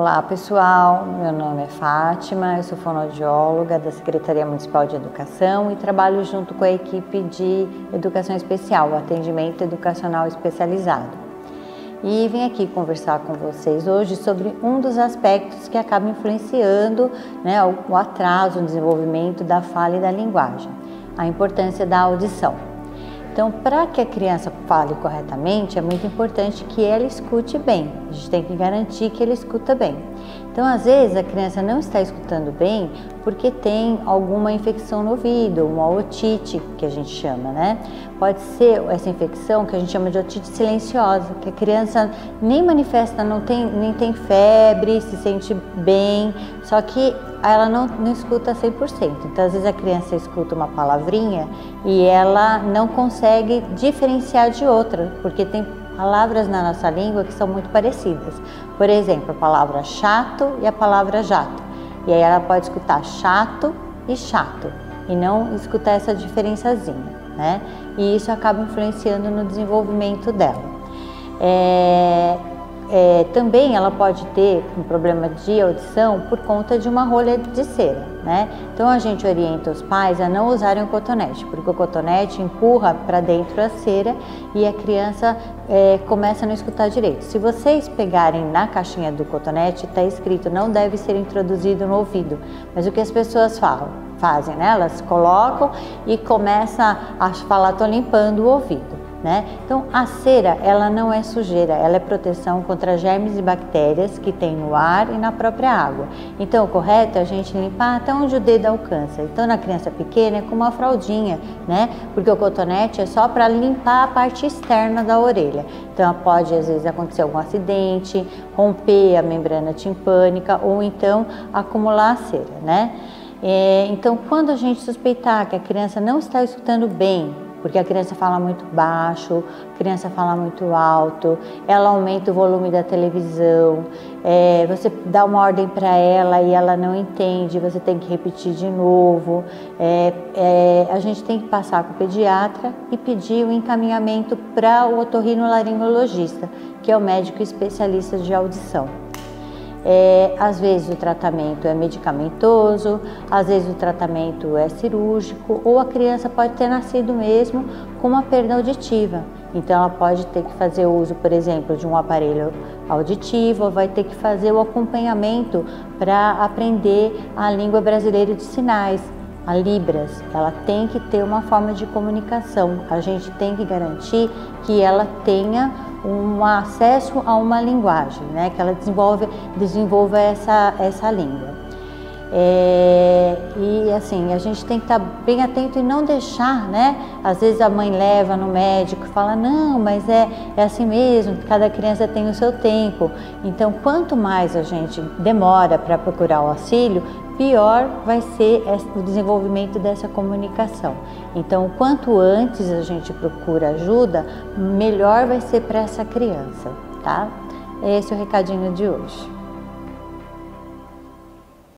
Olá pessoal, meu nome é Fátima, eu sou fonoaudióloga da Secretaria Municipal de Educação e trabalho junto com a equipe de Educação Especial, Atendimento Educacional Especializado. E vim aqui conversar com vocês hoje sobre um dos aspectos que acaba influenciando né, o atraso no desenvolvimento da fala e da linguagem, a importância da audição. Então, para que a criança fale corretamente, é muito importante que ela escute bem. A gente tem que garantir que ele escuta bem. Então, às vezes, a criança não está escutando bem porque tem alguma infecção no ouvido, uma otite, que a gente chama, né? Pode ser essa infecção que a gente chama de otite silenciosa, que a criança nem manifesta, não tem, nem tem febre, se sente bem, só que ela não, não escuta 100%. Então, às vezes, a criança escuta uma palavrinha e ela não consegue diferenciar de outra, porque tem palavras na nossa língua que são muito parecidas. Por exemplo, a palavra chato e a palavra jato. E aí ela pode escutar chato e chato e não escutar essa diferençazinha, né? E isso acaba influenciando no desenvolvimento dela. É, é, também ela pode ter um problema de audição por conta de uma rolha de cera, né? Então a gente orienta os pais a não usarem o cotonete, porque o cotonete empurra para dentro a cera e a criança é, começa a não escutar direito. Se vocês pegarem na caixinha do cotonete, está escrito não deve ser introduzido no ouvido, mas o que as pessoas falam? Fazem, né? Elas colocam e começam a falar, tô limpando o ouvido. Né? Então, a cera, ela não é sujeira, ela é proteção contra germes e bactérias que tem no ar e na própria água. Então, o correto é a gente limpar até onde o dedo alcança. Então, na criança pequena é com uma fraldinha, né? Porque o cotonete é só para limpar a parte externa da orelha. Então, pode às vezes acontecer algum acidente, romper a membrana timpânica ou então acumular a cera, né? É, então, quando a gente suspeitar que a criança não está escutando bem, porque a criança fala muito baixo, a criança fala muito alto, ela aumenta o volume da televisão, é, você dá uma ordem para ela e ela não entende, você tem que repetir de novo. É, é, a gente tem que passar com o pediatra e pedir o encaminhamento para o otorrinolaringologista, que é o médico especialista de audição. É, às vezes o tratamento é medicamentoso, às vezes o tratamento é cirúrgico, ou a criança pode ter nascido mesmo com uma perda auditiva. Então ela pode ter que fazer uso, por exemplo, de um aparelho auditivo, vai ter que fazer o acompanhamento para aprender a língua brasileira de sinais a Libras, ela tem que ter uma forma de comunicação. A gente tem que garantir que ela tenha um acesso a uma linguagem, né? que ela desenvolve, desenvolva essa, essa língua. É, e assim, a gente tem que estar bem atento e não deixar, né? Às vezes a mãe leva no médico e fala, não, mas é, é assim mesmo, cada criança tem o seu tempo. Então, quanto mais a gente demora para procurar o auxílio, pior vai ser o desenvolvimento dessa comunicação. Então, quanto antes a gente procura ajuda, melhor vai ser para essa criança, tá? Esse é o recadinho de hoje.